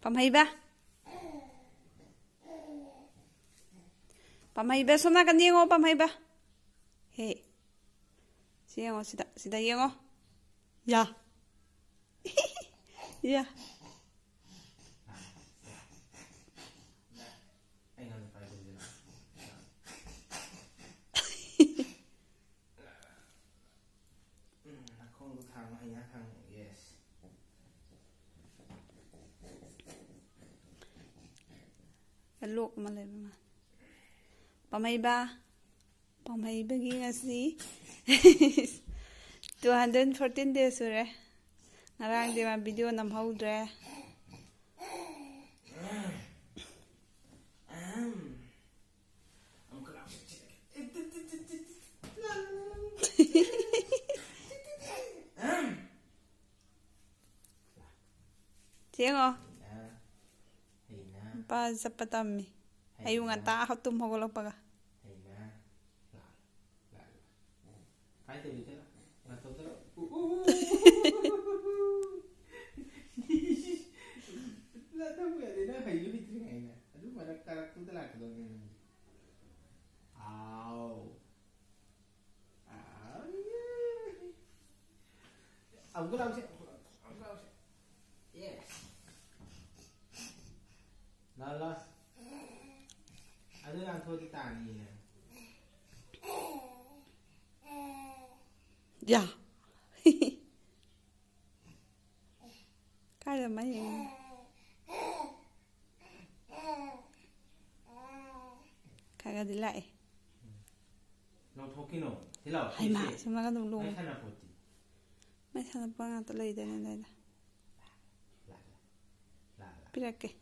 Pamhibe. Pamhibe, så na kan yengo pamhibe. He. Si yengo sida sida yengo. Ya. ya. Yes. và luộc mà lấy mà. Bấm hay ba. Bấm hay ba gì? Ngay gì 214 days rồi ngarang đi mà video nằm hậu rồi Tiếng không? À? ꯆꯠꯄ ꯇꯝꯃꯤ ꯑꯌꯨꯛ ꯉꯟꯇꯥ ꯇꯨꯝ ꯍꯧꯒꯠꯂꯛꯄꯒ ꯍꯩꯅ ꯂꯥꯛ ꯂꯥꯛ ꯀꯥꯏꯗꯕꯤ ꯆꯠꯂꯣ 랄라 아들랑 토지 따니 야 Cara, mas... Cara de lá. Não, porque não. Sei lá. Ai, mas, eu não vou dar um lume. Mas ela põe a toleira, né? Pira que?